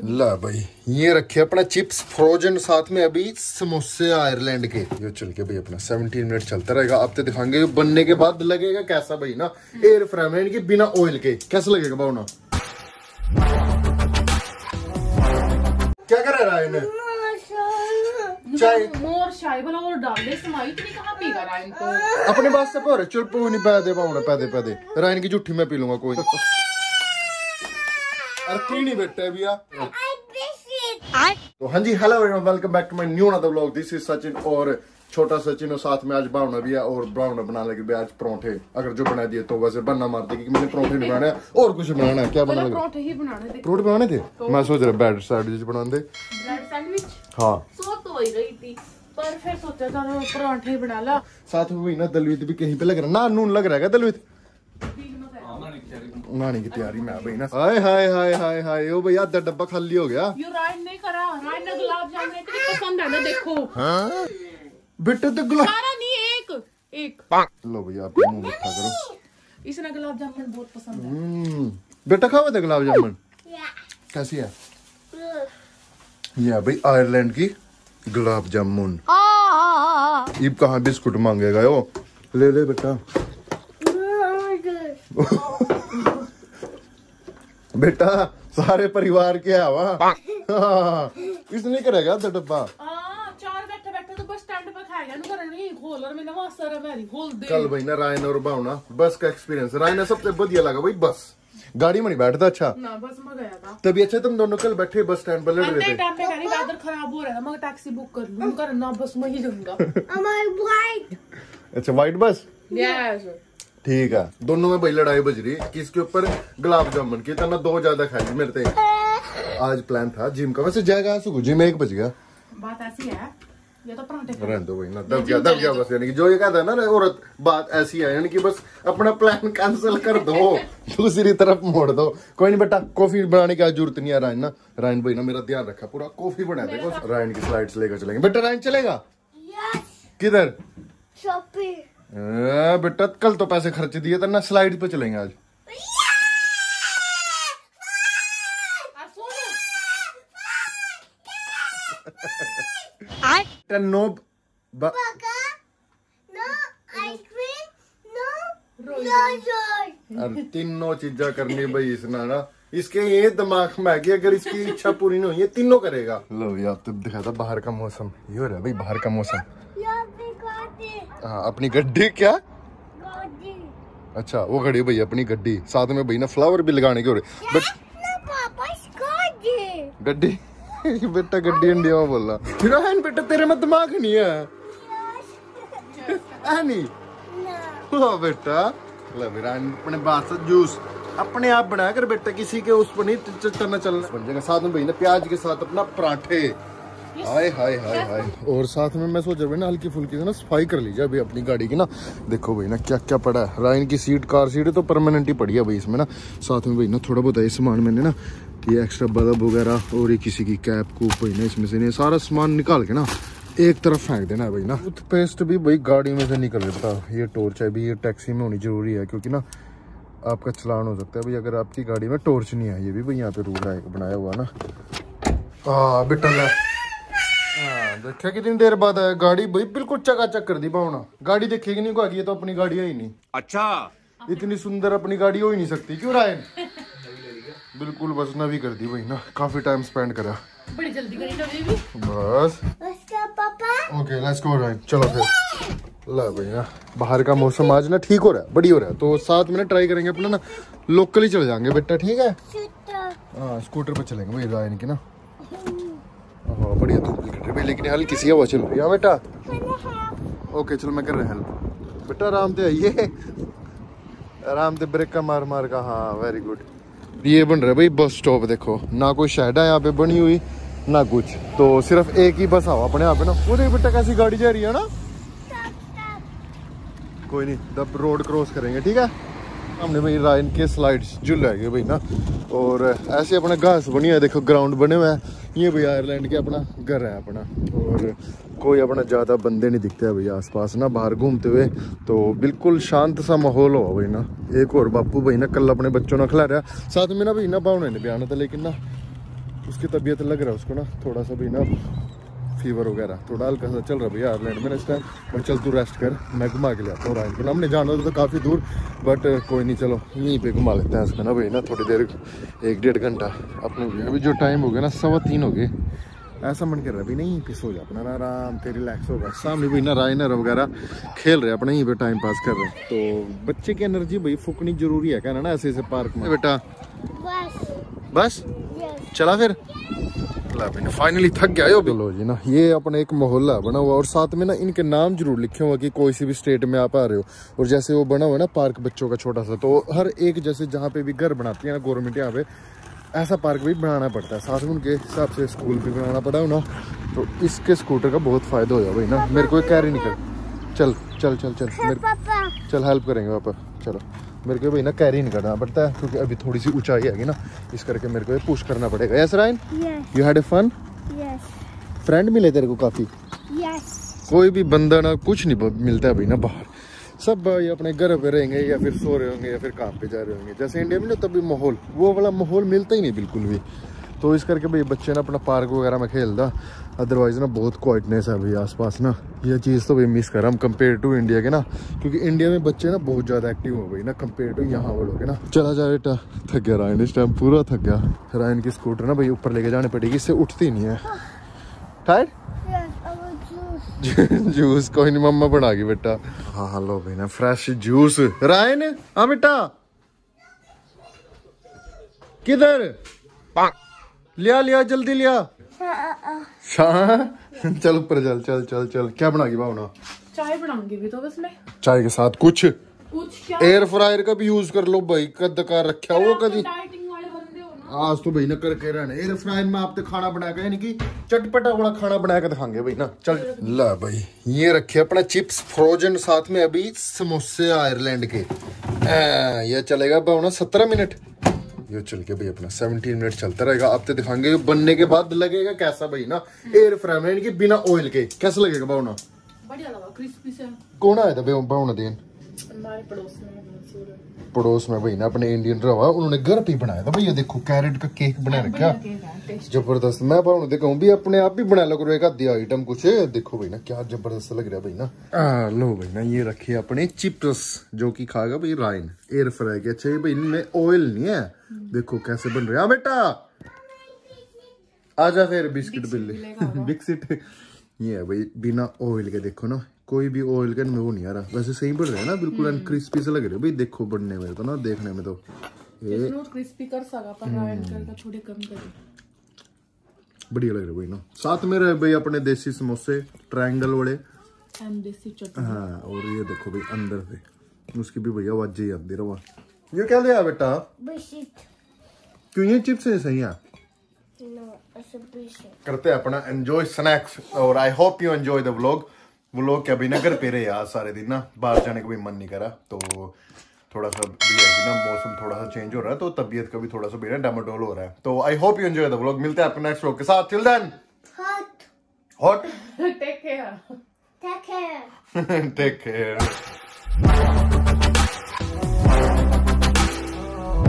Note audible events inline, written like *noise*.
ला भाई ये रखे अपना चिप्स फ्रोजन साथ में अभी समोसे आयरलैंड के। ये चल के भाई अपना 17 मिनट चलता रहेगा। अब तो दिखाएँगे बनने के बाद लगेगा कैसा भाई ना। एयर फ्राई में इनके बिना ऑयल के। कैसा लगेगा भावना क्या कर रहा है चाय। मोर चाय भला और डाल दे समाई इतनी कहाँ पीगा राइन को अपने बात से पर चल पू नहीं पै दे पाऊँगा पै दे पै रायन की झूठी मैं पी लूँगा कोई। अरे पी नहीं बैठा भैया? तो हाँ जी hello welcome back to my new another vlog this is Sachin और छोटा सचिन और साथ में आज भावना भी है और भावना बना लगी भी आज परोठे। अगर जो बना दिए तो वैसे बनना मार देगी कि मैंने परोठे नहीं बनाने। और कुछ बनाना है? क्या बना लगा परोठे ही बनाने परोठे बनाने थे? मैं सोच रहा बैड सैंडविच बना दे। ब्रेड सैंडविच हाँ। सोच तो वही रही थी पर फिर सोचा था पराठे ही बना ला। साथ में ना दलवीत भी कहीं पे लग रहा ना नून लग रहा है दलवीत? नानी की तैयारी में आ गई ना। हाय हाय हाय हाय हाय ओ भैया आधा डब्बा खाली हो गया। यो राइन नहीं करा राइन ने गुलाब जामुन इतनी पसंद है ना देखो। बेटे तो गुलाब सारा नहीं एक एक। लो भैया आप मुँह मिठा करो। इसने गुलाब जामुन बहुत पसंद है। हम्म, बेटा खावा था गुलाब जामुन। कैसी है? ये है भाई आयरलैंड की गुलाब जामुन। ईब कहाँ बिस्कुट मांगेगा यो? ले ले बेटा। *laughs* *laughs* बेटा सारे परिवार के आवा हाँ, इसने करेगा डब्बा? हाँ चार बैठे बैठे तो दे। कल भाई ना रायन और भावना बस का एक्सपीरियंस रायन सबसे बढ़िया लगा भाई बस। गाड़ी में नहीं बैठता अच्छा? ना बस मैं गया था। तभी अच्छा तुम दोनों कल बैठे बस स्टैंड पर लड़ रहे थे। टाइम पे खराब हो रहा है मैं टैक्सी बुक कर लूँ कर ना बस मैं ही जाऊँगा। *laughs* अच्छा व्हाइट बस? यस ठीक है। दोनों में भाई लड़ाई बज रही है। किसके ऊपर? गुलाब जामुन की। तना दो ज़्यादा खाई मेरे ते आज प्लान था जिम का। वैसे जाएगा सुगु जिम एक बज गया। बात ऐसी है ये तो रहने दो भाई ना दब गया दब गया बस यानी कि जो ये कहता है ना औरत बात ऐसी है यानी कि बस अपना प्लान कैंसिल कर दो। *laughs* दूसरी तरफ़ मोड़ दो। कोई नहीं बेटा कॉफ़ी बनाने की ज़रूरत नहीं है रायन ना। रायन भाई ना मेरा ध्यान रखा पूरा। कॉफ़ी बना देखो रायन की स्लाइड्स लेकर चलेंगे। बेटा रायन चलेगा? किधर? ए, बेटा कल तो पैसे खर्च दिए थे ना स्लाइड पे चलेंगे आज। नो तीनों चीजा करनी भाई इसने ना? इसके ये दिमाग में है कि अगर इसकी इच्छा पूरी नहीं हुई ये तीनों करेगा। लो यार तो दिखा था बाहर का मौसम। ये हो रहा है भाई बाहर का मौसम। हाँ अपनी गड्डी क्या? अच्छा वो खड़ी भाई अपनी गड्डी। साथ में भाई ना फ्लावर भी लगाने के हो रहे। बट गड्डी। *laughs* बेटा गड्डी इंडिया में बोल रहा हिरोइन बेटा तेरे में दिमाग नहीं है। नहीं। लो बेटा। ले अपने बात से जूस। अपने आप बना कर बेटा किसी के उस पर नहीं चलना। चलना बन जाएगा साथ में भाई ना प्याज के साथ अपना पराठे। हाय हाय हाय हाय। और साथ में मैं सोच रहा हूँ ना हल्की फुल्की से ना सफ़ाई कर लीजिए अभी अपनी गाड़ी की ना। देखो भाई ना क्या क्या पड़ा है। रायन की सीट कार सीट तो परमानेंट ही पड़ी है भाई इसमें ना। साथ में भाई ना थोड़ा बहुत है सामान मैंने ना ये एक्स्ट्रा बल्ब वगैरह और ये किसी की कैप कूप भाई ना इसमें से नहीं सारा सामान निकाल के ना एक तरफ़ फेंक देना है भाई ना। टूथपेस्ट भी भाई गाड़ी में से निकल जाता ये टॉर्च है भी ये टैक्सी में होनी ज़रूरी है क्योंकि ना आपका चलान हो सकता है। भाई अगर आपकी गाड़ी में टॉर्च नहीं है ये भी भाई यहाँ पे रूल है बनाया हुआ ना। हाँ। बेटा देखा कितनी देर बाद आया गाड़ी भाई बिल्कुल चकाचक कर दी भावना गाड़ी देखेगी नहीं को आगे तो अपनी गाड़ी है ही नहीं अच्छा इतनी सुंदर अपनी गाड़ी हो ही नहीं सकती क्यों रायन बिल्कुल बस नवी कर दी भाई ना काफ़ी टाइम स्पेंड करा बड़ी जल्दी करी ना बेबी बस ओके लेट्स गो चलो फिर ला भाई ना बाहर का मौसम आज ना ठीक हो रहा है बढ़िया हो रहा है तो सात मिनट ट्राई करेंगे अपना ना लोकल ही चले जाएँगे बेटा ठीक है हाँ स्कूटर पे चलेंगे भाई रायन की ना हाँ बढ़िया धूप रही भाई लेकिन हल्की सी हवा चल रही है बेटा? ओके चलो मैं कर रहा हेल्प बेटा आराम से आइए। आराम से ब्रेक का मार मार का। हाँ वेरी गुड ये बन रहा है भाई बस स्टॉप देखो। ना कोई शेड है यहाँ पे बनी हुई ना कुछ। तो सिर्फ़ एक ही बस आओ अपने यहाँ पे ना। वो देख बेटा कैसी गाड़ी जा रही है ना? कोई नहीं तब रोड क्रॉस करेंगे ठीक है? हमने भाई रायन के स्लाइड्स झूल गए भाई ना। और ऐसे अपना घास बनी है देखो ग्राउंड बने हुए हैं। ये भाई आयरलैंड के अपना घर है अपना। और कोई अपना ज़्यादा बंदे नहीं दिखते हैं भैया आसपास ना, बाहर घूमते हुए। तो बिल्कुल शांत सा माहौल हो भाई ना। एक और बापू भाई ना कल अपने बच्चों ने खिला रहा। साथ में ना भाई ना भावने ने बयाना था लेकिन ना उसकी तबीयत लग रहा है उसको ना, थोड़ा सा भाई ना फीवर वगैरह। थोड़ा हल्का सा चल रहा भैया आयरलैंड में इस टाइम मैं चल तू रेस्ट कर। मैं घुमा के लिया हूँ को ना हमने जाना था तो काफ़ी दूर बट कोई नहीं चलो। यहीं पे घुमा लेते हैं इसमें ना भाई ना थोड़ी देर एक डेढ़ घंटा। अपने अभी जो टाइम हो गया ना सवा तीन हो गए। ऐसा मन कर रहा है भी नहीं पे सो जा अपना ना आराम से रिलैक्स होगा सामने भी ना राइनर वगैरह खेल रहे अपने यहीं पे टाइम पास कर रहे हैं। तो बच्चे की एनर्जी भाई फूकनी ज़रूरी है कहना ना ऐसे ऐसे पार्क में। बेटा बस? बस चला फिर? फाइनली थक गया हो चलो जी ना ये अपने एक मोहल्ला बना हुआ और साथ में ना इनके नाम ज़रूर लिखे हुआ कि कोई सी भी स्टेट में आप आ रहे हो। और जैसे वो बना हुआ है ना पार्क बच्चों का छोटा सा तो हर एक जैसे जहाँ पे भी घर बनाती है ना गवर्नमेंट यहाँ पे ऐसा पार्क भी बनाना पड़ता है। साथ में उनके हिसाब से स्कूल भी बनाना पड़ा हो ना तो इसके स्कूटर का बहुत फ़ायदा हो भाई ना। मेरे को कैरी नहीं कर चल चल चल चल मेरे चल हेल्प करेंगे पापा। चलो। मेरे को भाई ना कैरी नहीं करना पड़ता है? क्योंकि अभी थोड़ी सी ऊंचाई है ना इस करके मेरे को ये पुश करना पड़ेगा। Yes Ryan you had a fun friend मिले तेरे को काफ़ी? Yes. कोई भी बंदा ना कुछ नहीं मिलता है भाई ना बाहर। सब भाई अपने घर पे रहेंगे या फिर सो रहे होंगे या फिर काम पे जा रहे होंगे। जैसे इंडिया में ना तभी माहौल। वो वाला माहौल मिलता ही नहीं बिल्कुल भी। तो इस करके भाई बच्चे ना अपना पार्क वगैरह में खेलता अदरवाइज़ ना बहुत क्वाइटनेस है भाई आसपास ना। ये चीज़ तो भाई मिस कर रहा हम कंपेयर टू इंडिया के ना। क्योंकि इंडिया में बच्चे ना बहुत ज़्यादा एक्टिव हो गई ना कंपेयर टू यहाँ वालों के ना। चला जा बेटा थक गया रायन इस टाइम पूरा थक गया। रायन की स्कूटर ना भाई ऊपर लेके जानी पड़ेगी इससे उठती नहीं है। टायर्ड जूस *laughs* कोई नहीं मम्मा बना गई बेटा। हाँ हाँ लो भाई ना फ्रेश जूस रायन हाँ बेटा। किधर? लिया लिया जल्दी लिया। हाँ चल ऊपर चल चल चल चल। क्या बनागी भावना? चाय बनाऊँगी भी तो बस मैं चाय के साथ कुछ? कुछ एयर फ्रायर का भी यूज़ कर लो भाई कद का रखा वो कभी डाइटिंग वाले बंदे हो ना। आज तो भाई ना करके रहना। एयर फ्रायर में आपने खाना बना के यानी कि चटपटा वाला खाना बना के दिखाएँगे भाई ना। चल। ला भाई ये रखे अपना चिप्स फ्रोजन साथ में अभी समोसे आयरलैंड के। आ, ये चलेगा भावना सत्रह मिनट। ये चल के भाई अपना। सेवनटीन मिनट चलता रहेगा। आप तो दिखाएँगे बनने के बाद लगेगा कैसा भाई ना। एयर फ्राइम यानी कि बिना ऑयल के। कैसा लगेगा भावना? बढ़िया लगा क्रिस्पी से। कौन आया था भाई भावना देन? पड़ोस में मंसूर पड़ोस में भाई ना अपने इंडियन रवा उन्होंने घर पे बनाया था। भैया देखो कैरेट का केक बना रखा। ज़बरदस्त। मैं भाव देखा भी अपने आप भी बना लो करो एक आधी आइटम कुछ। देखो भाई ना क्या ज़बरदस्त लग रहा है भाई ना। आ, लो भाई ना ये रखे अपने चिप्स जो कि खाएगा भाई राइन एयर फ्राई के अच्छा भाई इनमें ऑयल नहीं है। देखो कैसे बन रहे हाँ। बेटा! आजा फिर बिस्किट बिल्ली। बिस्किट *laughs* ये है भाई बिना ऑयल के देखो ना। कोई भी ऑयल का इनमें वो नहीं आ रहा। वैसे सही बन रहा है ना बिल्कुल क्रिस्पी से लग रहे। भाई देखो बनने में तो ना देखने में तो। ये क्रिस्पी कर सका पर करके थोड़े कम कर बढ़िया लग रहा है भाई ना। साथ में रहे भाई अपने देसी समोसे ट्रायंगल वाले एंड देसी चटनी। हाँ और ये देखो भाई अंदर से। उसकी भी भैया आवाज़ ही आती रहा ये क्या लिया बेटा? बिस्किट क्यों ये चिप्स है सही है? करते हैं अपना एंजॉय स्नैक्स और I hope you enjoy the vlog vlog क्या भाई ना घर पे रहे यार सारे दिन ना बाहर जाने का भी मन नहीं करा तो थोड़ा सा भी है कि ना मौसम थोड़ा सा चेंज हो रहा है तो तबीयत का भी थोड़ा सा भी ना डामाडोल हो रहा है। तो I hope you enjoy the vlog मिलते हैं आपके नेक्स्ट व्लॉग के साथ। Till then hot hot take care take care take care